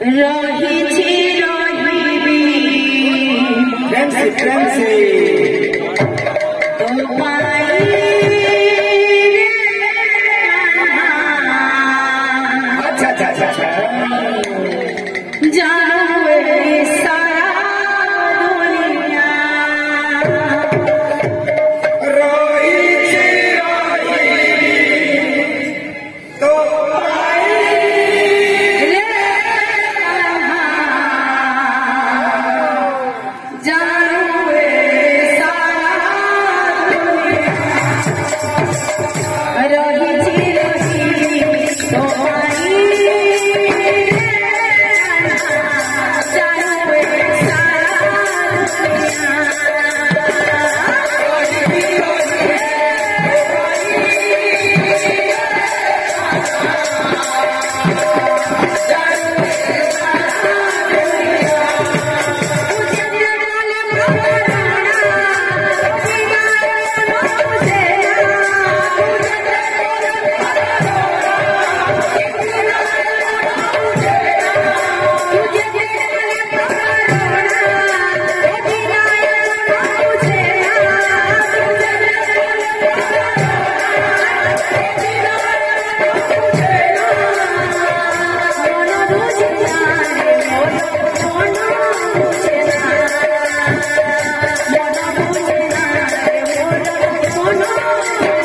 Rahi chiro hi bhi, dance. Thank you.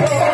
Yeah.